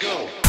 go.